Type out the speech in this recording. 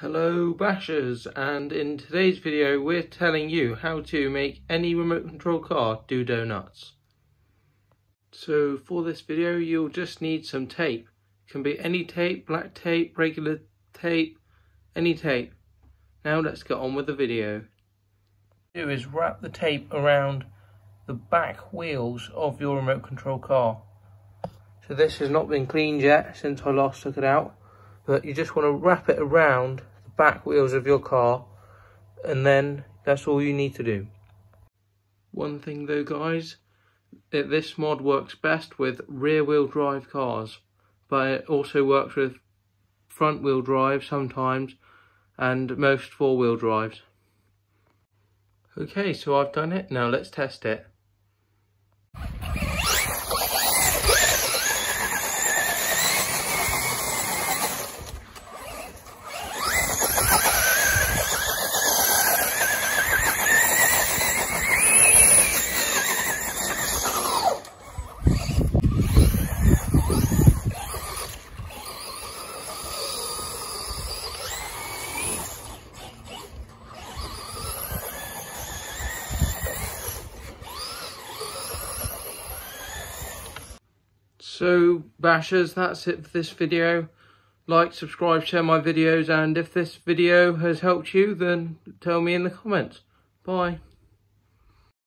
Hello bashers and in today's video we're telling you how to make any remote control car do donuts. So for this video you'll just need some tape. It can be any tape, black tape, regular tape, any tape. Now let's get on with the video. Do is wrap the tape around the back wheels of your remote control car. So this has not been cleaned yet since I last took it out but you just want to wrap it around back wheels of your car and then that's all you need to do. One thing though guys, this mod works best with rear wheel drive cars but it also works with front wheel drive sometimes and most four wheel drives. Okay so I've done it, now let's test it. So, bashers, that's it for this video. Like, subscribe, share my videos, and if this video has helped you, then tell me in the comments. Bye.